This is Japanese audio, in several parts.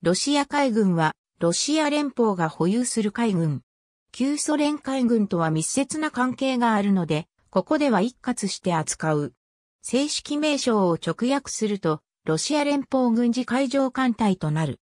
ロシア海軍は、ロシア連邦が保有する海軍。旧ソ連海軍とは密接な関係があるので、ここでは一括して扱う。正式名称を直訳すると、ロシア連邦軍事海上艦隊となる。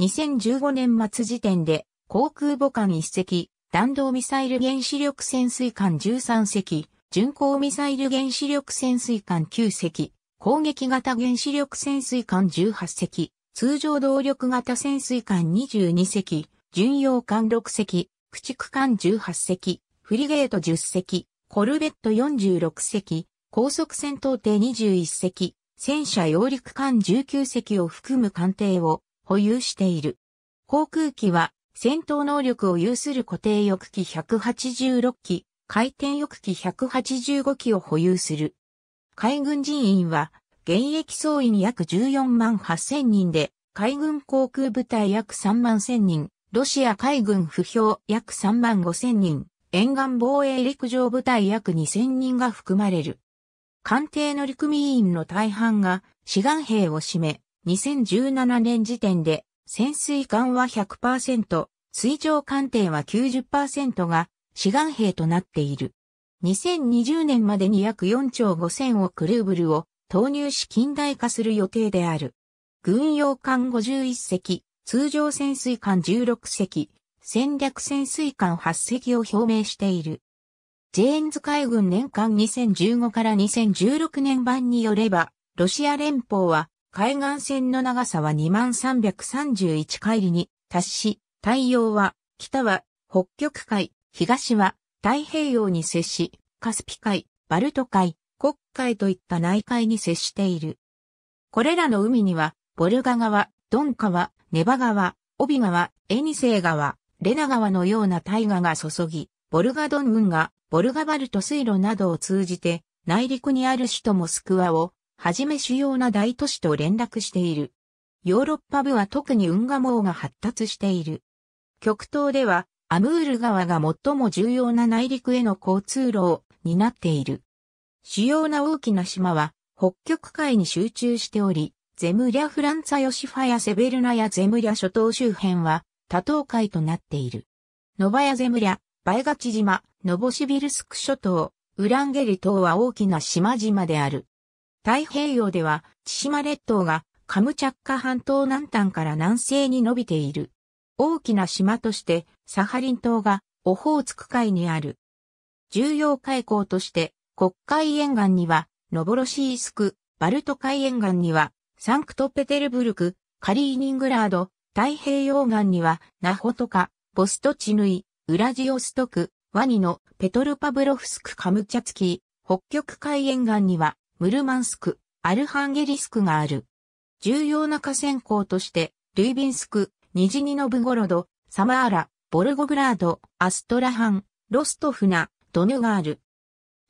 2015年末時点で、航空母艦1隻、弾道ミサイル原子力潜水艦13隻、巡航ミサイル原子力潜水艦9隻、攻撃型原子力潜水艦18隻、通常動力型潜水艦22隻、巡洋艦6隻、駆逐艦18隻、フリゲート10隻、コルベット46隻、高速戦闘艇21隻、戦車揚陸艦19隻を含む艦艇を保有している。航空機は戦闘能力を有する固定翼機186機、回転翼機185機を保有する。海軍人員は現役総員約14万8000人で、海軍航空部隊約3万1000人、ロシア海軍不評約3万5000人、沿岸防衛陸上部隊約2000人が含まれる。艦艇乗組員の大半が志願兵を占め、2017年時点で潜水艦は100%、水上艦艇は90%が志願兵となっている。2020年までに約4兆5000億ルーブルを投入し近代化する予定である。軍用艦51隻、通常潜水艦16隻、戦略潜水艦8隻を表明している。ジェーンズ海軍年間2015から2016年版によれば、ロシア連邦は海岸線の長さは2331海里に達し、太陽は、北は北極海、東は太平洋に接し、カスピ海、バルト海、黒海といった内海に接している。これらの海には、ボルガ川、ドン川、ネバ川、オビ川、エニセイ川、レナ川のような大河が注ぎ、ボルガドン運河、ボルガバルト水路などを通じて、内陸にある首都モスクワを、はじめ主要な大都市と連絡している。ヨーロッパ部は特に運河網が発達している。極東では、アムール川が最も重要な内陸への交通路を担っている。主要な大きな島は、北極海に集中しており、ゼムリャ・フランツァ・ヨシファやセベルナやゼムリャ諸島周辺は多島海となっている。ノバヤゼムリャ、バイガチ島、ノボシビルスク諸島、ウランゲリ島は大きな島々である。太平洋では、千島列島がカムチャッカ半島南端から南西に伸びている。大きな島として、サハリン島がオホーツク海にある。重要海溝として、国海沿岸には、ノボロシースク、バルト海沿岸には、サンクトペテルブルク、カリーニングラード、太平洋岸には、ナホトカ、ボストチヌイ、ウラジオストク、ワニのペトルパブロフスクカムチャツキー、北極海沿岸にはムルマンスク、アルハンゲリスクがある。重要な河川港として、ルイビンスク、ニジニノブゴロド、サマーラ、ボルゴグラード、アストラハン、ロストフナ、ドヌがある。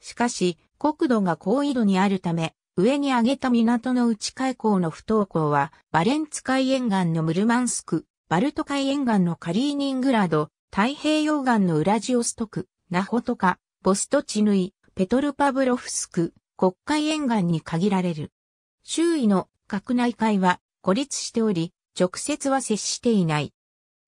しかし、国土が高緯度にあるため、上に挙げた港の内海溝の不登校は、バレンツ海沿岸のムルマンスク、バルト海沿岸のカリーニングラード、太平洋岸のウラジオストク、ナホトカ、ボストチヌイ、ペトルパブロフスク、国海沿岸に限られる。周囲の核内海は孤立しており、直接は接していない。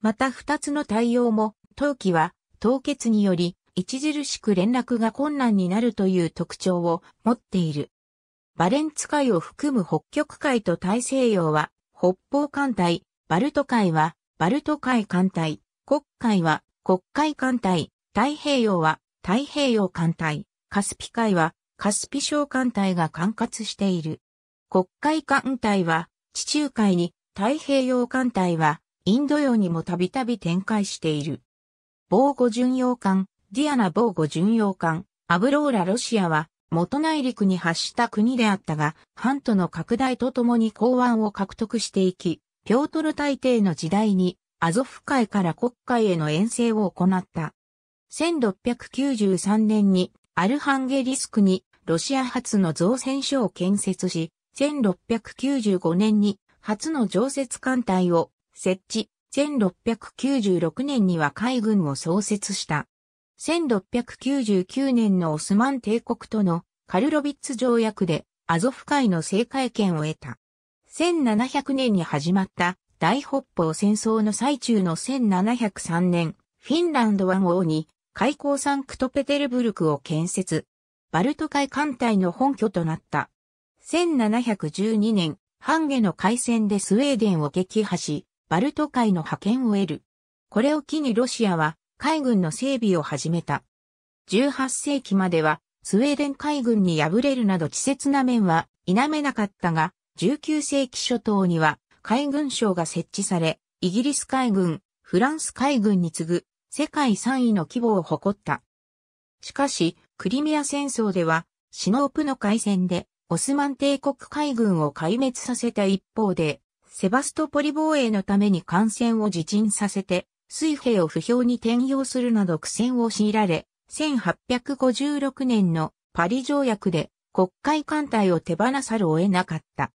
また二つの対応も、冬季は凍結により著しく連絡が困難になるという特徴を持っている。バレンツ海を含む北極海と大西洋は北方艦隊、バルト海はバルト海艦隊、黒海は黒海艦隊、太平洋は太平洋艦隊、カスピ海はカスピ小艦隊が管轄している。黒海艦隊は地中海に、太平洋艦隊はインド洋にもたびたび展開している。防護巡洋艦、ディアナ防護巡洋艦、アブローラロシアは元内陸に発した国であったが、半島の拡大とともに港湾を獲得していき、ピョートル大帝の時代にアゾフ海から黒海への遠征を行った。1693年にアルハンゲリスクにロシア初の造船所を建設し、1695年に初の常設艦隊を設置、1696年には海軍を創設した。1699年のオスマン帝国とのカルロビッツ条約でアゾフ海の政界権を得た。1700年に始まった大北方戦争の最中の1703年、フィンランド湾王に開港サンクトペテルブルクを建設。バルト海艦隊の本拠となった。1712年、ハンゲの海戦でスウェーデンを撃破し、バルト海の覇権を得る。これを機にロシアは海軍の整備を始めた。18世紀まではスウェーデン海軍に敗れるなど稚拙な面は否めなかったが、19世紀初頭には海軍省が設置され、イギリス海軍、フランス海軍に次ぐ世界3位の規模を誇った。しかし、クリミア戦争では、シノープの海戦でオスマン帝国海軍を壊滅させた一方で、セバストポリ防衛のために艦船を自沈させて、水兵を不評に転用するなど苦戦を強いられ、1856年のパリ条約で国会艦隊を手放さるを得なかった。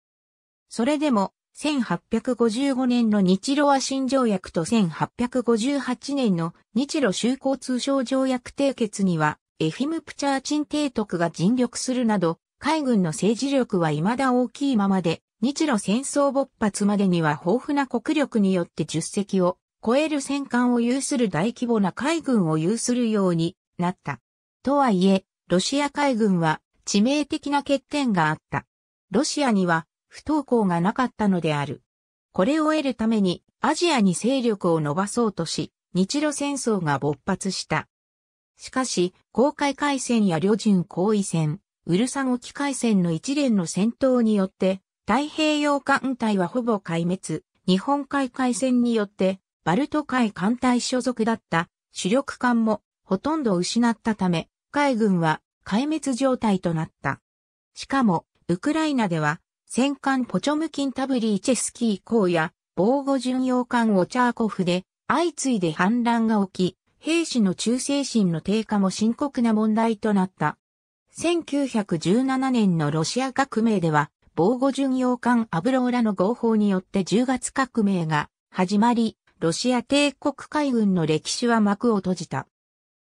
それでも、1855年の日露和親条約と1858年の日露修好通商条約締結には、エフィム・プチャーチン提督が尽力するなど、海軍の政治力は未だ大きいままで、日露戦争勃発までには豊富な国力によって10隻を超える戦艦を有する大規模な海軍を有するようになった。とはいえ、ロシア海軍は致命的な欠点があった。ロシアには不登校がなかったのである。これを得るためにアジアに勢力を伸ばそうとし、日露戦争が勃発した。しかし、公海海戦や旅順行為戦、ウルサゴキ海戦の一連の戦闘によって、太平洋艦隊はほぼ壊滅、日本海海戦によって、バルト海艦隊所属だった主力艦もほとんど失ったため、海軍は壊滅状態となった。しかも、ウクライナでは、戦艦ポチョムキンタブリーチェスキー港や、防護巡洋艦オチャーコフで、相次いで反乱が起き、兵士の忠誠心の低下も深刻な問題となった。1917年のロシア革命では、防護巡洋艦アブローラの合法によって10月革命が始まり、ロシア帝国海軍の歴史は幕を閉じた。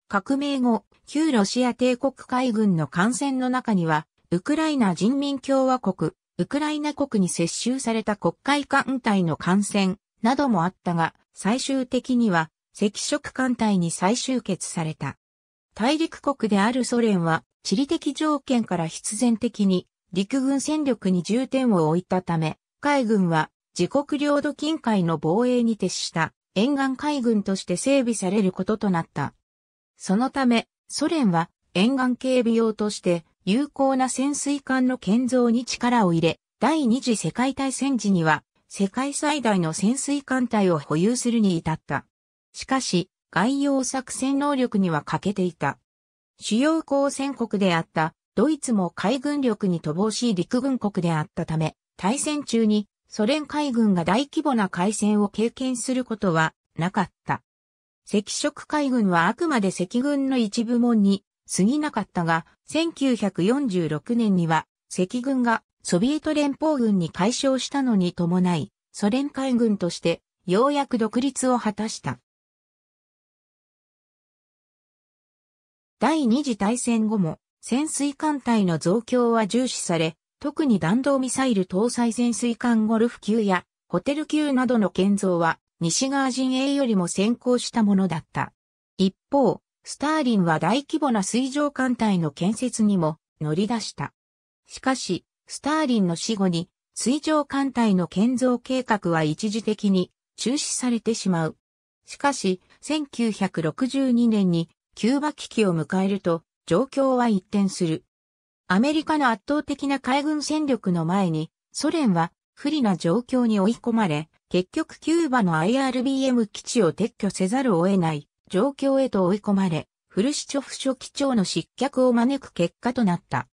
革命後、旧ロシア帝国海軍の艦船の中には、ウクライナ人民共和国、ウクライナ国に接収された国会艦隊の艦船などもあったが、最終的には赤色艦隊に再集結された。大陸国であるソ連は地理的条件から必然的に陸軍戦力に重点を置いたため、海軍は自国領土近海の防衛に徹した沿岸海軍として整備されることとなった。そのため、ソ連は沿岸警備用として有効な潜水艦の建造に力を入れ、第二次世界大戦時には世界最大の潜水艦隊を保有するに至った。しかし、外洋作戦能力には欠けていた。主要交戦国であったドイツも海軍力に乏しい陸軍国であったため、大戦中にソ連海軍が大規模な海戦を経験することはなかった。赤色海軍はあくまで赤軍の一部門に過ぎなかったが、1946年には赤軍がソビエト連邦軍に解消したのに伴い、ソ連海軍としてようやく独立を果たした。第二次大戦後も潜水艦隊の増強は重視され、特に弾道ミサイル搭載潜水艦ゴルフ級やホテル級などの建造は西側陣営よりも先行したものだった。一方、スターリンは大規模な水上艦隊の建設にも乗り出した。しかし、スターリンの死後に水上艦隊の建造計画は一時的に中止されてしまう。しかし、1962年にキューバ危機を迎えると状況は一転する。アメリカの圧倒的な海軍戦力の前にソ連は不利な状況に追い込まれ、結局キューバの IRBM 基地を撤去せざるを得ない状況へと追い込まれ、フルシチョフ書記長の失脚を招く結果となった。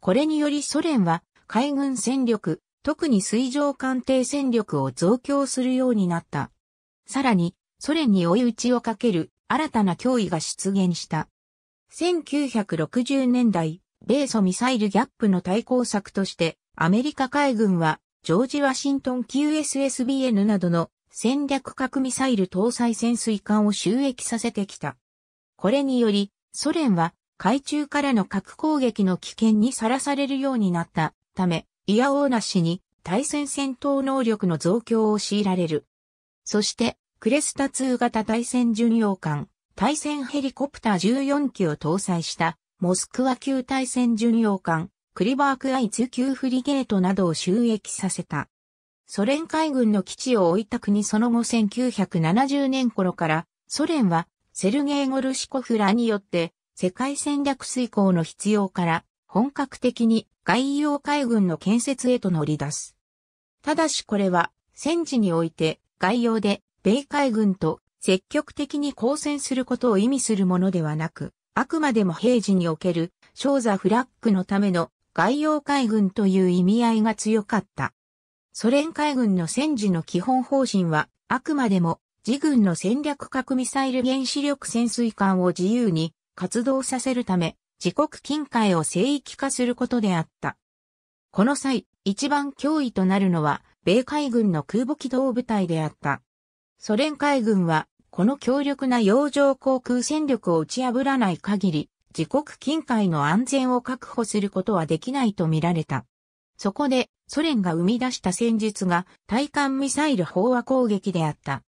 これによりソ連は海軍戦力、特に水上艦艇戦力を増強するようになった。さらに、ソ連に追い打ちをかける新たな脅威が出現した。1960年代、米ソミサイルギャップの対抗策として、アメリカ海軍はジョージ・ワシントン QSSBN などの戦略核ミサイル搭載潜水艦を収益させてきた。これにより、ソ連は海中からの核攻撃の危険にさらされるようになったため、いやおうなしに対戦戦闘能力の増強を強いられる。そして、クレスタ2型対戦巡洋艦、対戦ヘリコプター14機を搭載したモスクワ級対戦巡洋艦、クリバーク I2 級フリゲートなどを収益させた。ソ連海軍の基地を置いた国その後1970年頃からソ連はセルゲイ・ゴルシコフらによって世界戦略遂行の必要から本格的に外洋海軍の建設へと乗り出す。ただしこれは戦時において外洋で米海軍と積極的に交戦することを意味するものではなく、あくまでも平時における、小座フラッグのための外洋海軍という意味合いが強かった。ソ連海軍の戦時の基本方針は、あくまでも自軍の戦略核ミサイル原子力潜水艦を自由に活動させるため、自国近海を聖域化することであった。この際、一番脅威となるのは、米海軍の空母機動部隊であった。ソ連海軍はこの強力な洋上航空戦力を打ち破らない限り、自国近海の安全を確保することはできないと見られた。そこで、ソ連が生み出した戦術が対艦ミサイル飽和攻撃であった。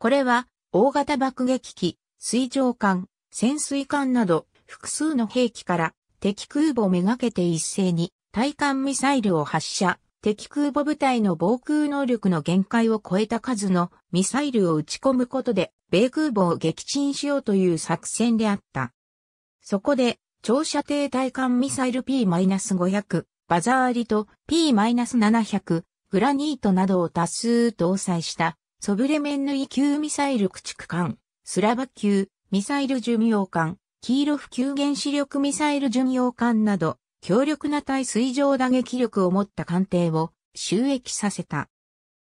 これは、大型爆撃機、水上艦、潜水艦など、複数の兵器から敵空母をめがけて一斉に対艦ミサイルを発射、敵空母部隊の防空能力の限界を超えた数のミサイルを撃ち込むことで、米空母を撃沈しようという作戦であった。そこで、長射程対艦ミサイル P-500、バザーリと P-700、グラニートなどを多数搭載したソブレメンヌイ級ミサイル駆逐艦、スラバ級、ミサイル巡洋艦、キーロフ級原子力ミサイル巡洋艦など、強力な対水上打撃力を持った艦艇を収益させた。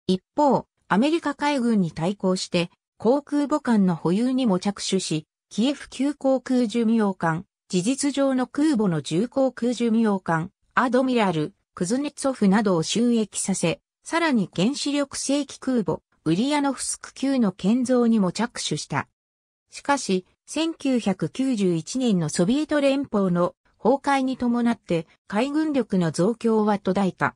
一方、アメリカ海軍に対抗して航空母艦の保有にも着手し、キエフ級航空巡洋艦、事実上の空母の重航空巡洋艦、アドミラル、クズネツォフなどを収益させ、さらに原子力正規空母、ウリアノフスク級の建造にも着手した。しかし、1991年のソビエト連邦の崩壊に伴って海軍力の増強は途絶えた。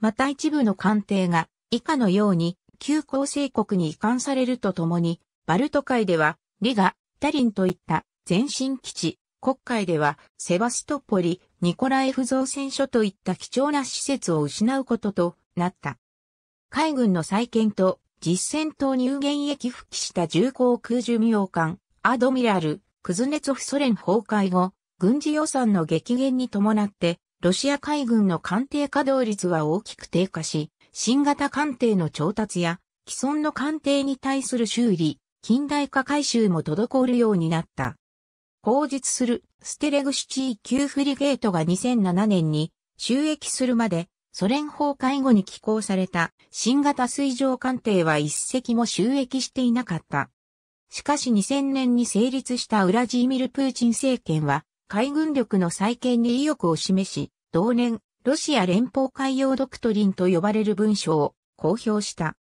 また一部の艦艇が以下のように旧構成国に移管されるとともに、バルト海ではリガ、タリンといった前進基地、国海ではセバストポリ、ニコラエフ造船所といった貴重な施設を失うこととなった。海軍の再建と実戦闘入現役復帰した重航空巡洋艦、アドミラル、クズネツォフソ連崩壊後、軍事予算の激減に伴って、ロシア海軍の艦艇稼働率は大きく低下し、新型艦艇の調達や、既存の艦艇に対する修理、近代化改修も滞るようになった。後述するステレグシチー級フリゲートが2007年に収益するまでソ連崩壊後に寄港された新型水上艦艇は一隻も収益していなかった。しかし2000年に成立したウラジーミル・プーチン政権は海軍力の再建に意欲を示し、同年、ロシア連邦海洋ドクトリンと呼ばれる文書を公表した。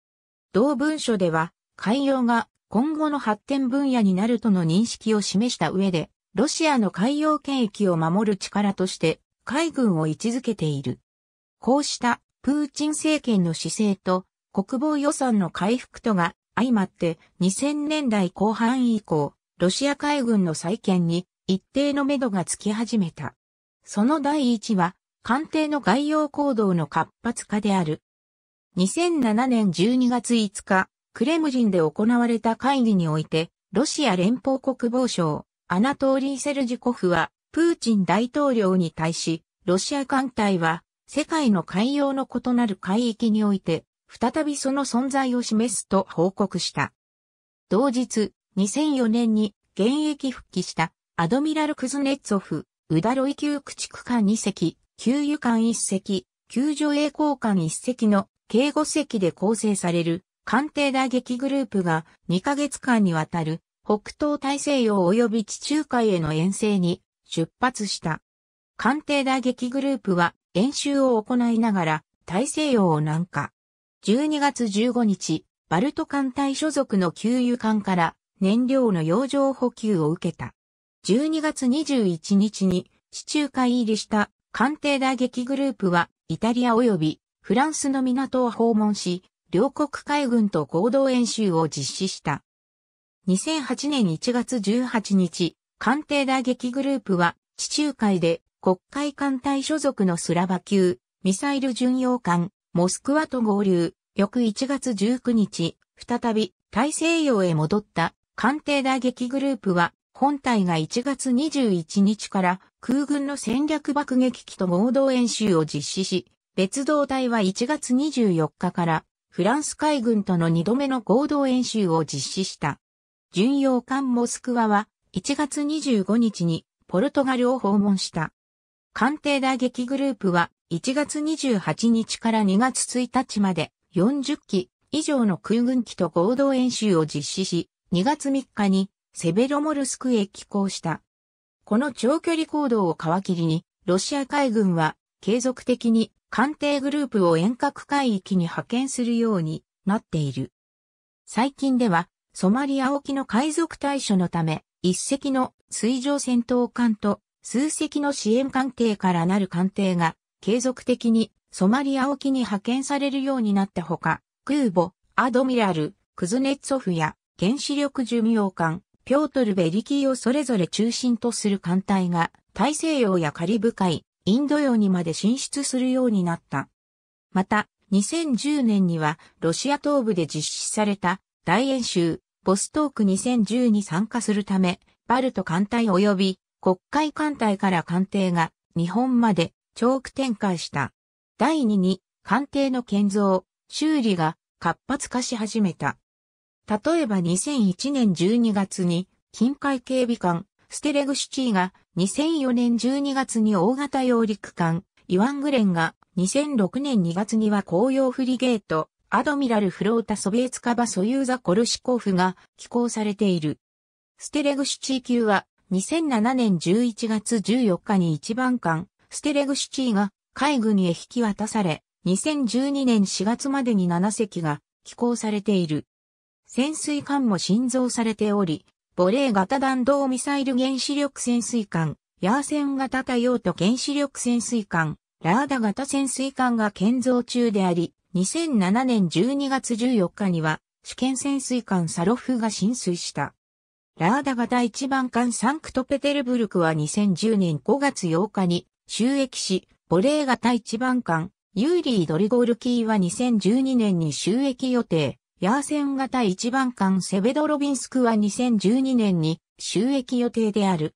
同文書では、海洋が今後の発展分野になるとの認識を示した上で、ロシアの海洋権益を守る力として海軍を位置づけている。こうしたプーチン政権の姿勢と国防予算の回復とが相まって2000年代後半以降、ロシア海軍の再建に一定の目処がつき始めた。その第一は、艦艇の外洋行動の活発化である。2007年12月5日、クレムリンで行われた会議において、ロシア連邦国防相、アナトーリー・セルジュコフは、プーチン大統領に対し、ロシア艦隊は、世界の海洋の異なる海域において、再びその存在を示すと報告した。同日、2004年に現役復帰したアドミラル・クズネッツォフ、ウダロイ級駆逐艦2隻、給油艦1隻、救助栄光艦1隻の計5隻で構成される艦艇打撃グループが2ヶ月間にわたる北東大西洋及び地中海への遠征に出発した。艦艇打撃グループは演習を行いながら大西洋を南下。12月15日、バルト艦隊所属の給油艦から燃料の洋上補給を受けた。12月21日に地中海入りした艦艇打撃グループはイタリア及びフランスの港を訪問し、両国海軍と合同演習を実施した。2008年1月18日、艦艇打撃グループは地中海で国海艦隊所属のスラバ級ミサイル巡洋艦モスクワと合流、翌1月19日、再び大西洋へ戻った艦艇打撃グループは本隊が1月21日から空軍の戦略爆撃機と合同演習を実施し、別動隊は1月24日からフランス海軍との2度目の合同演習を実施した。巡洋艦モスクワは1月25日にポルトガルを訪問した。艦艇打撃グループは1月28日から2月1日まで40機以上の空軍機と合同演習を実施し、2月3日にセベロモルスクへ寄港した。この長距離行動を皮切りに、ロシア海軍は継続的に艦艇グループを遠隔海域に派遣するようになっている。最近では、ソマリア沖の海賊対処のため、一隻の水上戦闘艦と数隻の支援艦艇からなる艦艇が継続的にソマリア沖に派遣されるようになったほか、空母、アドミラル、クズネッツォフや原子力巡洋艦、ピョートル・ベリキーをそれぞれ中心とする艦隊が大西洋やカリブ海、インド洋にまで進出するようになった。また、2010年にはロシア東部で実施された大演習ボストーク2010に参加するため、バルト艦隊及び国海艦隊から艦艇が日本まで長期展開した。第2に艦艇の建造、修理が活発化し始めた。例えば2001年12月に近海警備艦ステレグシュチーが2004年12月に大型揚陸艦、イワングレンが2006年2月には紅葉フリゲート、アドミラルフロータソビエツカバソユーザコルシコフが寄港されている。ステレグシュチー級は2007年11月14日に一番艦、ステレグシュチーが海軍へ引き渡され、2012年4月までに7隻が寄港されている。潜水艦も新造されており、ボレイ型弾道ミサイル原子力潜水艦、ヤーセン型多用途原子力潜水艦、ラーダ型潜水艦が建造中であり、2007年12月14日には試験潜水艦サロフが進水した。ラーダ型一番艦サンクトペテルブルクは2010年5月8日に就役し、ボレイ型一番艦ユーリー・ドルゴルーキーは2012年に就役予定。ヤーセン型一番艦セベロドビンスクは2012年に就役予定である。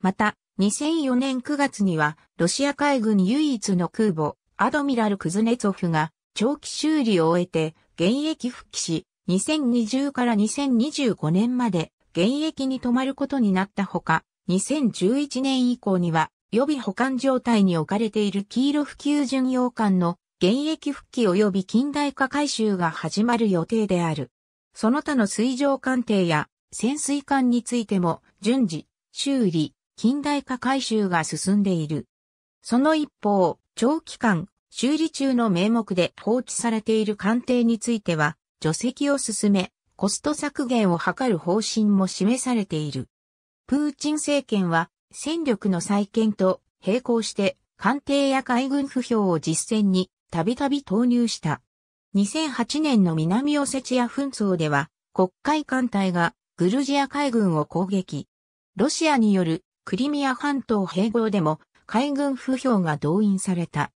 また、2004年9月には、ロシア海軍唯一の空母、アドミラル・クズネツォフが長期修理を終えて現役復帰し、2020から2025年まで現役に止まることになったほか、2011年以降には予備保管状態に置かれている黄色普及巡洋艦の現役復帰及び近代化改修が始まる予定である。その他の水上艦艇や潜水艦についても順次、修理、近代化改修が進んでいる。その一方、長期間、修理中の名目で放置されている艦艇については、除籍を進め、コスト削減を図る方針も示されている。プーチン政権は戦力の再建と並行して艦艇や海軍不評を実践にたびたび投入した。2008年の南オセチア紛争では、国海艦隊がグルジア海軍を攻撃。ロシアによるクリミア半島併合でも海軍不評が動員された。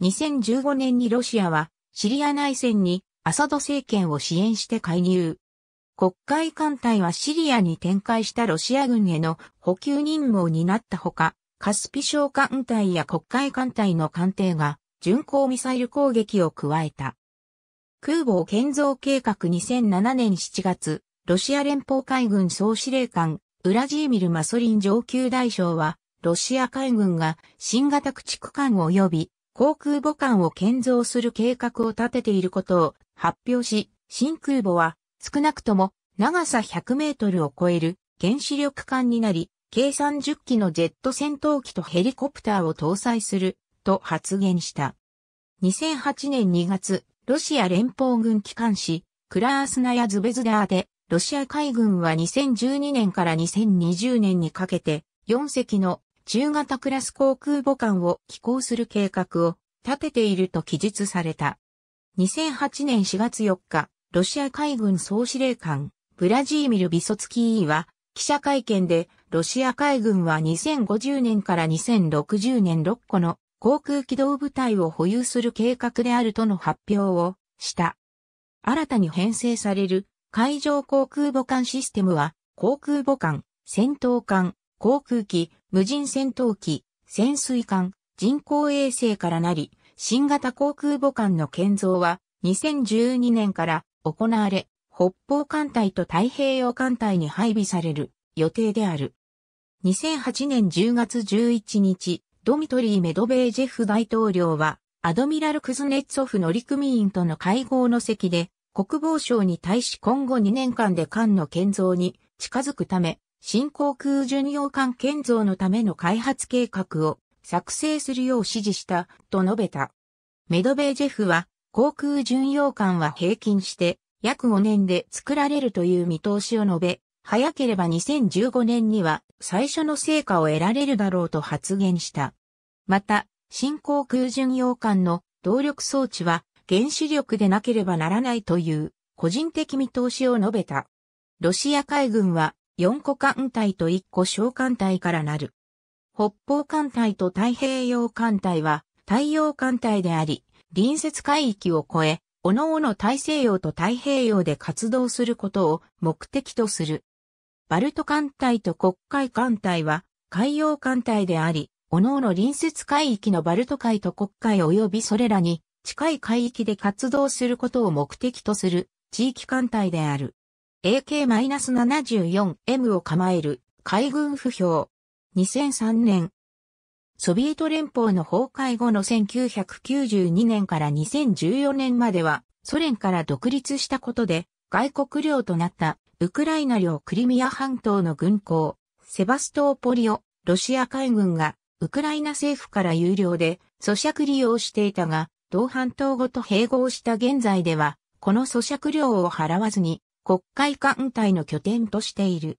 2015年にロシアはシリア内戦にアサド政権を支援して介入。国海艦隊はシリアに展開したロシア軍への補給任務を担ったほか、カスピ小艦隊や国海艦隊の艦艇が巡航ミサイル攻撃を加えた。空母建造計画2007年7月、ロシア連邦海軍総司令官、ウラジーミル・マソリン上級大将は、ロシア海軍が新型駆逐艦及び航空母艦を建造する計画を立てていることを発表し、新空母は少なくとも長さ100メートルを超える原子力艦になり、計30機のジェット戦闘機とヘリコプターを搭載すると発言した。2008年2月、ロシア連邦軍機関紙、クラースナヤズベズダーで、ロシア海軍は2012年から2020年にかけて、4隻の中型クラス航空母艦を寄港する計画を立てていると記述された。2008年4月4日、ロシア海軍総司令官、ブラジーミル・ビソツキーは、記者会見で、ロシア海軍は2050年から2060年6個の航空機動部隊を保有する計画であるとの発表をした。新たに編成される海上航空母艦システムは、航空母艦、戦闘艦、航空機、無人戦闘機、潜水艦、人工衛星からなり、新型航空母艦の建造は2012年から行われ、北方艦隊と太平洋艦隊に配備される予定である。2008年10月11日、ドミトリー・メドベージェフ大統領は、アドミラル・クズネッツォフ乗組員との会合の席で、国防省に対し今後2年間で艦の建造に近づくため、新航空巡洋艦建造のための開発計画を作成するよう指示したと述べた。メドベージェフは航空巡洋艦は平均して約5年で作られるという見通しを述べ、早ければ2015年には最初の成果を得られるだろうと発言した。また、新航空巡洋艦の動力装置は原子力でなければならないという個人的見通しを述べた。ロシア海軍は4個艦隊と1個小艦隊からなる。北方艦隊と太平洋艦隊は太陽艦隊であり、隣接海域を超え、各々大西洋と太平洋で活動することを目的とする。バルト艦隊と国海艦隊は海洋艦隊であり、各々隣接海域のバルト海と国海及びそれらに近い海域で活動することを目的とする地域艦隊である。AK-74M を構える海軍不評。2003年、ソビエト連邦の崩壊後の1992年から2014年までは、ソ連から独立したことで、外国領となったウクライナ領クリミア半島の軍港、セバストーポリをロシア海軍がウクライナ政府から有料で咀嚼利用していたが、同半島ごと併合した現在では、この咀嚼料を払わずに国会艦隊の拠点としている。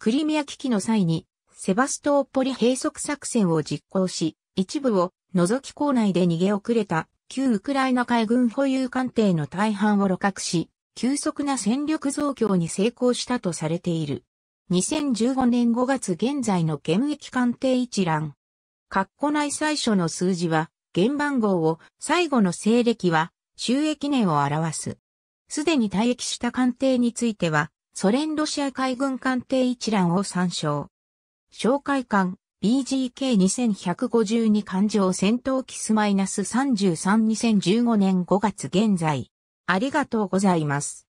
クリミア危機の際にセバストーポリ閉塞作戦を実行し、一部を覗き港内で逃げ遅れた旧ウクライナ海軍保有艦艇の大半を露獲し、急速な戦力増強に成功したとされている。2015年5月現在の検疫艦艇一覧。括弧内最初の数字は、原番号を、最後の西暦は、収益年を表す。すでに退役した艦艇については、ソ連ロシア海軍艦艇一覧を参照。紹介艦 BGK2152 艦上戦闘機スマイナス33 2015年5月現在。ありがとうございます。